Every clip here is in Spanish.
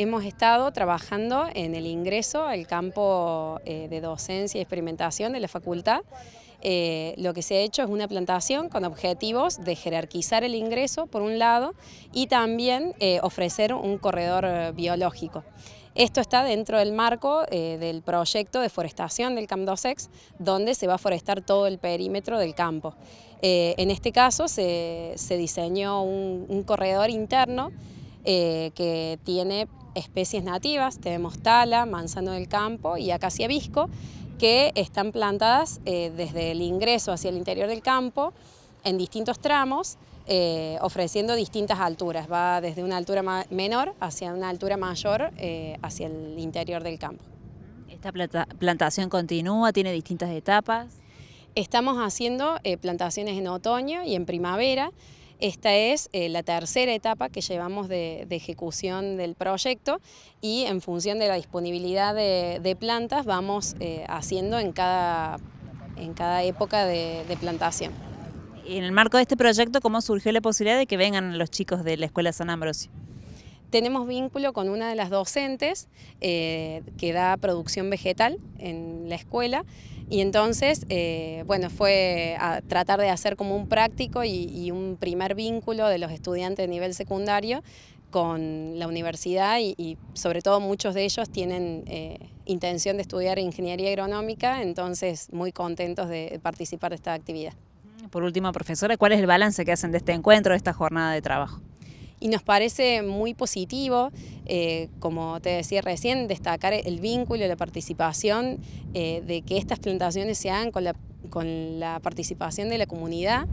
hemos estado trabajando en el ingreso al campo eh, de docencia y experimentación de la facultad. Eh, lo que se ha hecho es una plantación con objetivos de jerarquizar el ingreso, por un lado, y también eh, ofrecer un corredor biológico. Esto está dentro del marco del proyecto de forestación del Camp Dosex, donde se va a forestar todo el perímetro del campo. en este caso se, diseñó un corredor interno que tiene especies nativas, tenemos tala, manzano del campo y acacia visco, que están plantadas eh, desde el ingreso hacia el interior del campo en distintos tramos, eh, ofreciendo distintas alturas. Va desde una altura menor hacia una altura mayor eh, hacia el interior del campo. ¿Esta plantación continúa? ¿Tiene distintas etapas? Estamos haciendo plantaciones en otoño y en primavera. Esta es eh, la tercera etapa que llevamos de, ejecución del proyecto y en función de la disponibilidad de, plantas vamos eh, haciendo en cada, en cada época de, plantación. Y en el marco de este proyecto, ¿cómo surgió la posibilidad de que vengan los chicos de la Escuela San Ambrosio? Tenemos vínculo con una de las docentes eh, que da producción vegetal en la escuela y entonces, eh, bueno, fue tratar de hacer como un práctico y, un primer vínculo de los estudiantes de nivel secundario con la universidad y, sobre todo muchos de ellos tienen eh, intención de estudiar ingeniería agronómica, entonces muy contentos de participar de esta actividad. Por último, profesora, ¿cuál es el balance que hacen de este encuentro, de esta jornada de trabajo? Y nos parece muy positivo, eh, como te decía recién, destacar el vínculo y la participación eh, de que estas plantaciones se hagan con la, con la participación de la comunidad.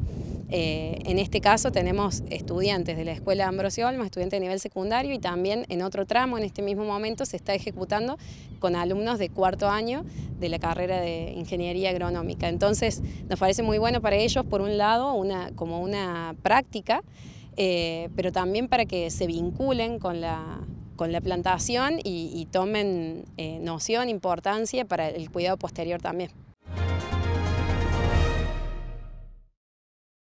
Eh, en este caso tenemos estudiantes de la Escuela Ambrosio Olmos, estudiantes de nivel secundario y también en otro tramo en este mismo momento se está ejecutando con alumnos de cuarto año de la carrera de Ingeniería Agronómica. Entonces nos parece muy bueno para ellos, por un lado, una, como una práctica eh, pero también para que se vinculen con la, con la plantación y, tomen eh, noción, importancia para el cuidado posterior también.